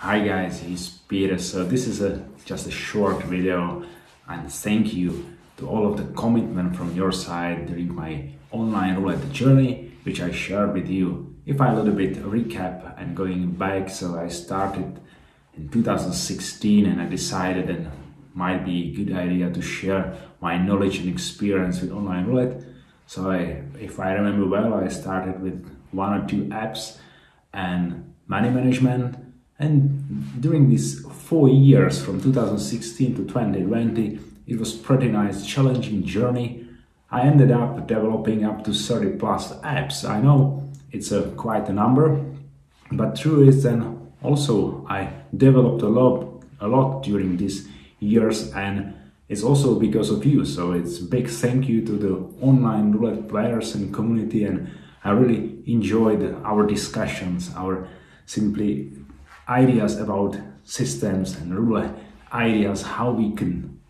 Hi guys, it's Peter. So this is a just a short video and thank you to all of the commitment from your side during my online roulette journey, which I shared with you. If I a little bit recap and going back, so I started in 2016 and I decided that it might be a good idea to share my knowledge and experience with online roulette. So I, if I remember well, I started with one or two apps and money management. And during these four years, from 2016 to 2020, it was pretty nice, challenging journey. I ended up developing up to 30 plus apps. I know it's a quite a number, but true is then also I developed a lot, a lot during these years, and it's also because of you. So it's big thank you to the online roulette players and community and I really enjoyed our discussions, our simply ideas about systems and roulette ideas, how we can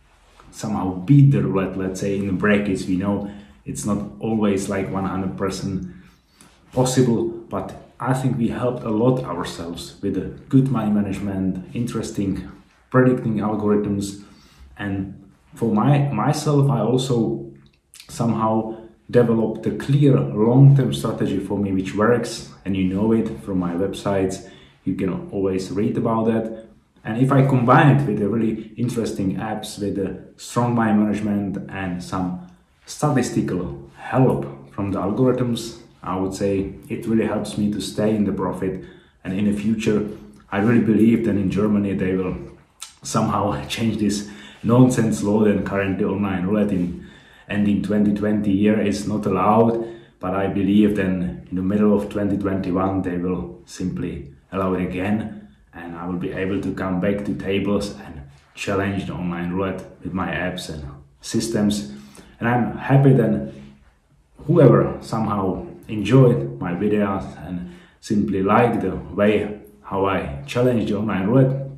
somehow beat the roulette, let's say in the brackets, we know it's not always like 100% possible, but I think we helped a lot ourselves with a good money management, interesting predicting algorithms, and for my myself, I also somehow developed a clear long-term strategy for me which works and you know it from my websites you can always read about that and if i combine it with a really interesting apps with a strong mind management and some statistical help from the algorithms i would say it really helps me to stay in the profit and in the future i really believe that in germany they will somehow change this nonsense law that currently online roulette in ending 2020 year is not allowed. But I believe then in the middle of 2021 they will simply allow it again, and I will be able to come back to tables and challenge the online roulette with my apps and systems. And I'm happy that whoever somehow enjoyed my videos and simply liked the way how I challenge the online roulette,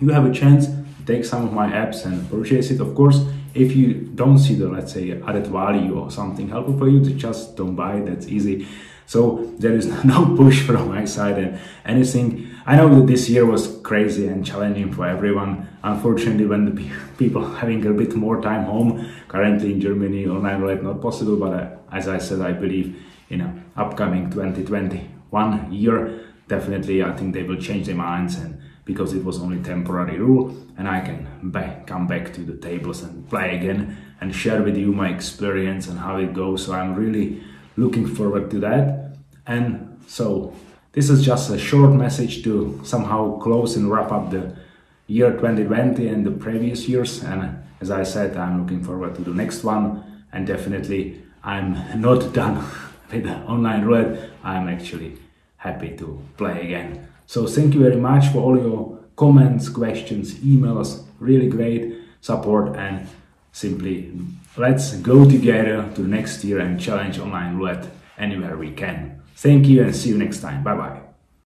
you have a chance to take some of my apps and purchase it. Of course, if you don't see the let's say added value or something helpful for you to just don't buy. That's easy. So there is no push from my side. And anything i know that this year was crazy and challenging for everyone. Unfortunately when the people having a bit more time home currently in germany online roulette not possible. But uh, as i said i believe in upcoming 2021 year definitely i think they will change their minds and because it was only temporary rule and I can back, come back to the tables and play again and share with you my experience and how it goes. So I'm really looking forward to that. And so this is just a short message to somehow close and wrap up the year 2020 and the previous years. And as I said, I'm looking forward to the next one. And definitely I'm not done with online roulette. I'm actually happy to play again. So thank you very much for all your comments, questions, emails, really great support and simply let's go together to next year and challenge online roulette anywhere we can. Thank you and see you next time. Bye bye.